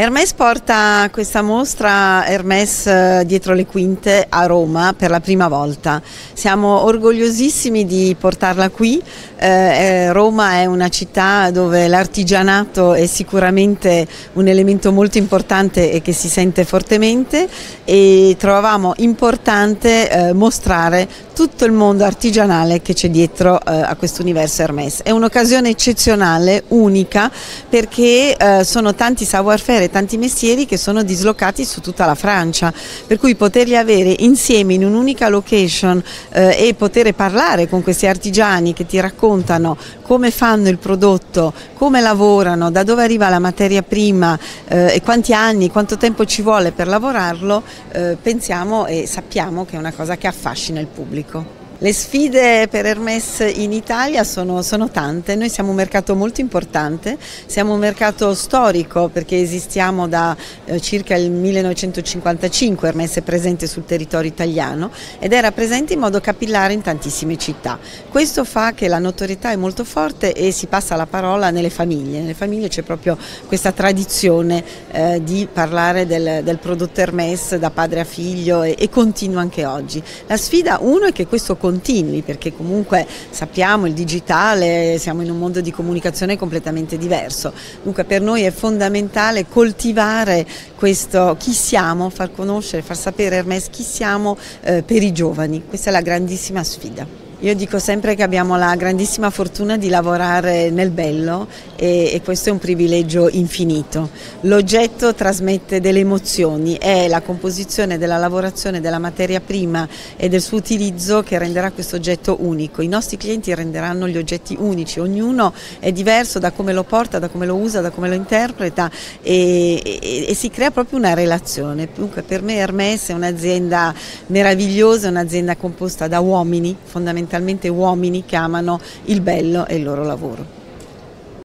Hermes porta questa mostra Hermes eh, dietro le quinte a Roma per la prima volta. Siamo orgogliosissimi di portarla qui. Eh, eh, Roma è una città dove l'artigianato è sicuramente un elemento molto importante e che si sente fortemente e trovavamo importante eh, mostrare tutto il mondo artigianale che c'è dietro eh, a questo universo Hermes. È un'occasione eccezionale, unica, perché eh, sono tanti savoir-faire tanti mestieri che sono dislocati su tutta la Francia, per cui poterli avere insieme in un'unica location eh, e poter parlare con questi artigiani che ti raccontano come fanno il prodotto, come lavorano, da dove arriva la materia prima eh, e quanti anni, quanto tempo ci vuole per lavorarlo, eh, pensiamo e sappiamo che è una cosa che affascina il pubblico. Le sfide per Hermes in Italia sono, sono, tante, noi siamo un mercato molto importante, siamo un mercato storico perché esistiamo da eh, circa il 1955, Hermes è presente sul territorio italiano ed era presente in modo capillare in tantissime città. Questo fa che la notorietà è molto forte e si passa la parola nelle famiglie, nelle famiglie c'è proprio questa tradizione eh, di parlare del, del, prodotto Hermes da padre a figlio e, e continua anche oggi. La sfida uno è che questo continui, perché comunque sappiamo il digitale, siamo in un mondo di comunicazione completamente diverso. Dunque per noi è fondamentale coltivare questo chi siamo, far conoscere, far sapere Hermes chi siamo eh, per i giovani. Questa è la grandissima sfida. Io dico sempre che abbiamo la grandissima fortuna di lavorare nel bello e, e questo è un privilegio infinito. L'oggetto trasmette delle emozioni, è la composizione della lavorazione della materia prima e del suo utilizzo che renderà questo oggetto unico. I nostri clienti renderanno gli oggetti unici, ognuno è diverso da come lo porta, da come lo usa, da come lo interpreta e, e, e si crea proprio una relazione. Dunque per me Hermes è un'azienda meravigliosa, un'azienda composta da uomini fondamentalmente fondamentalmente uomini che amano il bello e il loro lavoro.